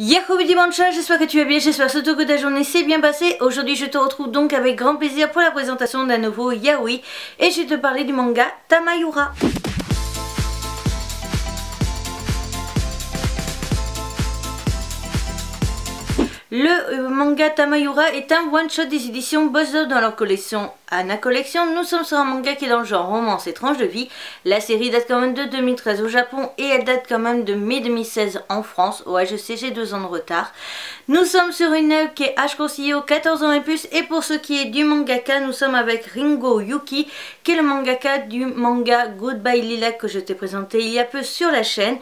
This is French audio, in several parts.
Yakubi Dimanche, j'espère que tu vas bien, j'espère surtout que ta journée s'est bien passée. Aujourd'hui je te retrouve donc avec grand plaisir pour la présentation d'un nouveau yaoi et je vais te parler du manga Tamayura. Le euh, manga Tamayura est un one-shot des éditions Bozo dans leur collection Anna Collection. Nous sommes sur un manga qui est dans le genre romance et tranche de vie. La série date quand même de 2013 au Japon et elle date quand même de mai 2016 en France. Ouais, je sais, j'ai deux ans de retard. Nous sommes sur une œuvre qui est H 14 ans et plus. Et pour ce qui est du mangaka, nous sommes avec Ringo Yuki, qui est le mangaka du manga Goodbye Lilac que je t'ai présenté il y a peu sur la chaîne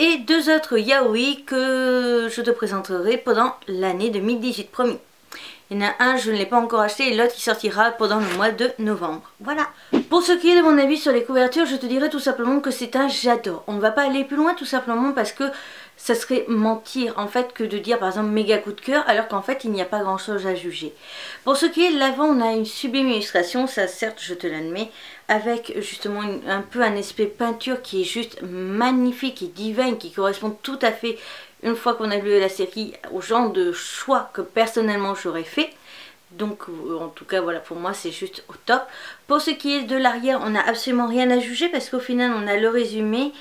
et deux autres yaoi que je te présenterai pendant l'année 2018 promis. Il y en a un, je ne l'ai pas encore acheté et l'autre qui sortira pendant le mois de novembre. Voilà. Pour ce qui est de mon avis sur les couvertures, je te dirais tout simplement que c'est un j'adore. On ne va pas aller plus loin tout simplement parce que ça serait mentir en fait que de dire par exemple méga coup de cœur alors qu'en fait il n'y a pas grand chose à juger. Pour ce qui est de l'avant, on a une sublime illustration, ça certes je te l'admets, avec justement un peu un aspect peinture qui est juste magnifique et divin, qui correspond tout à fait, une fois qu'on a vu la série, au genre de choix que personnellement j'aurais fait. Donc euh, en tout cas voilà pour moi c'est juste au top. Pour ce qui est de l'arrière on n'a absolument rien à juger parce qu'au final on a le résumé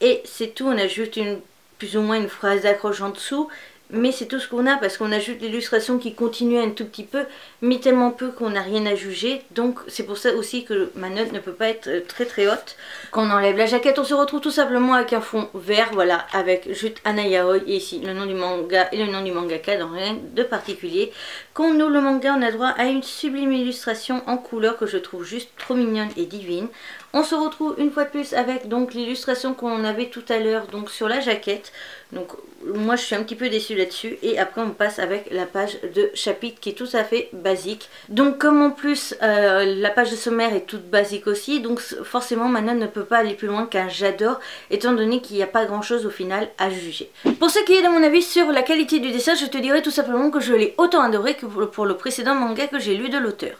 et c'est tout. On a juste une plus ou moins une phrase d'accroche en dessous mais c'est tout ce qu'on a parce qu'on ajoute l'illustration qui continue un tout petit peu, mais tellement peu qu'on n'a rien à juger. Donc c'est pour ça aussi que ma note ne peut pas être euh, très très haute. Quand on enlève la jaquette, on se retrouve tout simplement avec un fond vert, voilà, avec juste Anayaoi et ici le nom du manga et le nom du mangaka dans rien de particulier. Quand on ouvre le manga, on a droit à une sublime illustration en couleur que je trouve juste trop mignonne et divine. On se retrouve une fois de plus avec donc l'illustration qu'on avait tout à l'heure donc sur la jaquette. Donc moi je suis un petit peu déçue là-dessus et après on passe avec la page de chapitre qui est tout à fait basique. Donc comme en plus euh, la page de sommaire est toute basique aussi donc forcément Manon ne peut pas aller plus loin qu'un j'adore étant donné qu'il n'y a pas grand chose au final à juger. Pour ce qui est de mon avis sur la qualité du dessin je te dirais tout simplement que je l'ai autant adoré que pour le précédent manga que j'ai lu de l'auteur.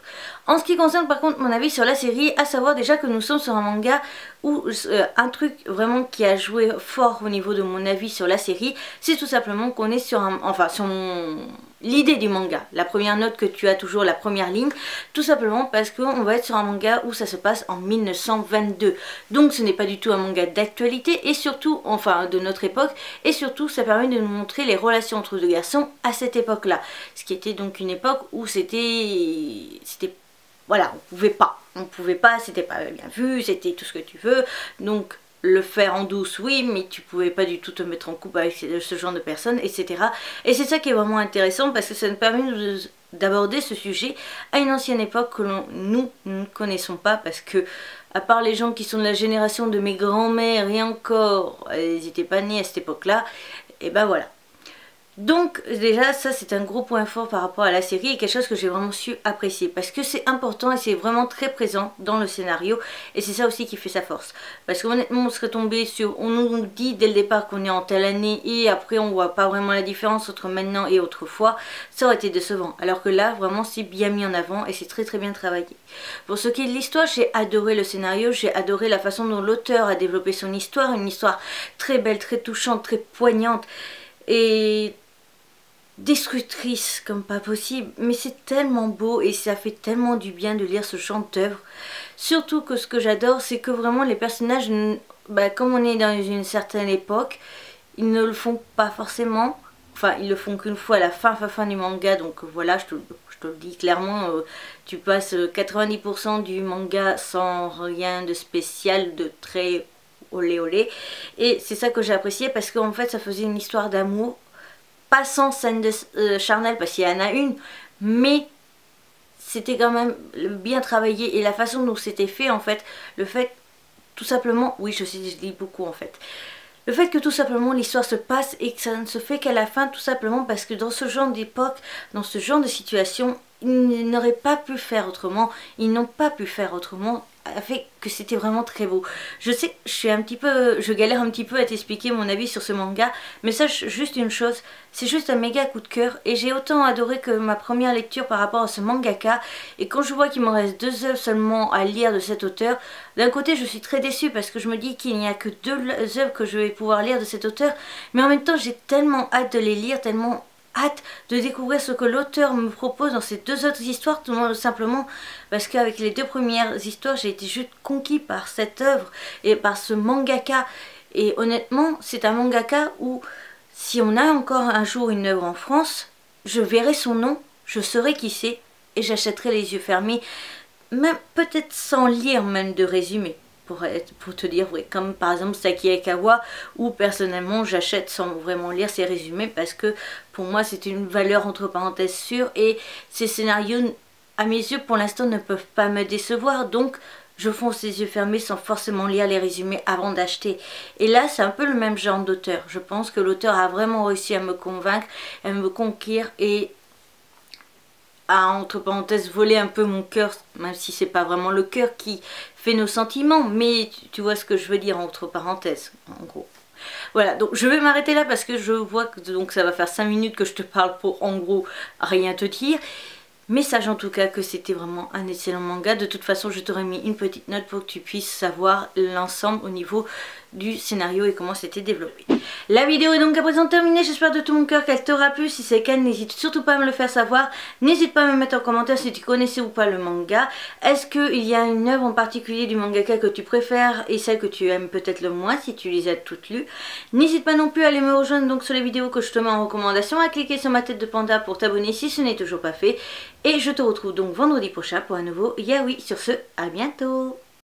En ce qui concerne par contre mon avis sur la série, à savoir déjà que nous sommes sur un manga où euh, un truc vraiment qui a joué fort au niveau de mon avis sur la série, c'est tout simplement qu'on est sur enfin l'idée du manga, la première note que tu as toujours, la première ligne, tout simplement parce qu'on va être sur un manga où ça se passe en 1922. Donc ce n'est pas du tout un manga d'actualité et surtout, enfin de notre époque, et surtout ça permet de nous montrer les relations entre deux garçons à cette époque-là. Ce qui était donc une époque où c'était... c'était voilà, on pouvait pas. On pouvait pas, c'était pas bien vu, c'était tout ce que tu veux. Donc le faire en douce, oui, mais tu pouvais pas du tout te mettre en couple avec ce genre de personnes, etc. Et c'est ça qui est vraiment intéressant parce que ça nous permet d'aborder ce sujet à une ancienne époque que nous ne connaissons pas parce que à part les gens qui sont de la génération de mes grands-mères et encore, ils n'étaient pas nés à cette époque-là, et ben voilà. Donc déjà ça c'est un gros point fort par rapport à la série et quelque chose que j'ai vraiment su apprécier parce que c'est important et c'est vraiment très présent dans le scénario et c'est ça aussi qui fait sa force. Parce qu'honnêtement on serait tombé sur, on nous dit dès le départ qu'on est en telle année et après on voit pas vraiment la différence entre maintenant et autrefois, ça aurait été décevant. Alors que là vraiment c'est bien mis en avant et c'est très très bien travaillé. Pour ce qui est de l'histoire, j'ai adoré le scénario, j'ai adoré la façon dont l'auteur a développé son histoire, une histoire très belle, très touchante, très poignante et destructrice comme pas possible, mais c'est tellement beau et ça fait tellement du bien de lire ce chant d'œuvre. Surtout que ce que j'adore, c'est que vraiment les personnages, bah, comme on est dans une certaine époque, ils ne le font pas forcément. Enfin, ils le font qu'une fois à la fin, fin, fin du manga, donc voilà, je te, je te le dis clairement, euh, tu passes 90% du manga sans rien de spécial, de très olé olé. Et c'est ça que j'ai apprécié parce qu'en fait, ça faisait une histoire d'amour pas sans scène de euh, charnel parce qu'il y en a une, mais c'était quand même bien travaillé et la façon dont c'était fait en fait, le fait tout simplement, oui je sais, je dis beaucoup en fait, le fait que tout simplement l'histoire se passe et que ça ne se fait qu'à la fin tout simplement parce que dans ce genre d'époque, dans ce genre de situation, ils n'auraient pas pu faire autrement, ils n'ont pas pu faire autrement a fait que c'était vraiment très beau. Je sais je un petit peu, je galère un petit peu à t'expliquer mon avis sur ce manga, mais sache juste une chose, c'est juste un méga coup de cœur et j'ai autant adoré que ma première lecture par rapport à ce mangaka et quand je vois qu'il m'en reste deux œuvres seulement à lire de cet auteur, d'un côté je suis très déçue parce que je me dis qu'il n'y a que deux œuvres que je vais pouvoir lire de cet auteur, mais en même temps j'ai tellement hâte de les lire, tellement hâte de découvrir ce que l'auteur me propose dans ces deux autres histoires, tout simplement parce qu'avec les deux premières histoires, j'ai été juste conquis par cette œuvre et par ce mangaka. Et honnêtement, c'est un mangaka où, si on a encore un jour une œuvre en France, je verrai son nom, je saurai qui c'est, et j'achèterai les yeux fermés, même peut-être sans lire même de résumé pour, te dire. Comme par exemple Saki Ekawa, où personnellement j'achète sans vraiment lire ses résumés parce que pour moi c'est une valeur entre parenthèses sûre et ces scénarios à mes yeux pour l'instant ne peuvent pas me décevoir donc je fonce les yeux fermés sans forcément lire les résumés avant d'acheter. Et là, c'est un peu le même genre d'auteur. Je pense que l'auteur a vraiment réussi à me convaincre, à me conquérir et à, entre parenthèses, voler un peu mon cœur, même si c'est pas vraiment le cœur qui fait nos sentiments, mais tu, vois ce que je veux dire, entre parenthèses, en gros. Voilà, donc je vais m'arrêter là parce que je vois que donc ça va faire 5 minutes que je te parle pour en gros rien te dire. Mais sache en tout cas que c'était vraiment un excellent manga. De toute façon, je t'aurais mis une petite note pour que tu puisses savoir l'ensemble au niveau du scénario et comment c'était développé. La vidéo est donc à présent terminée, j'espère de tout mon cœur qu'elle t'aura plu, si c'est le cas n'hésite surtout pas à me le faire savoir, n'hésite pas à me mettre en commentaire si tu connaissais ou pas le manga, est-ce qu'il y a une œuvre en particulier du mangaka que tu préfères et celle que tu aimes peut-être le moins si tu les as toutes lues, n'hésite pas non plus à aller me rejoindre donc sur les vidéos que je te mets en recommandation, à cliquer sur ma tête de panda pour t'abonner si ce n'est toujours pas fait, et je te retrouve donc vendredi prochain pour un nouveau Yaoi, sur ce, à bientôt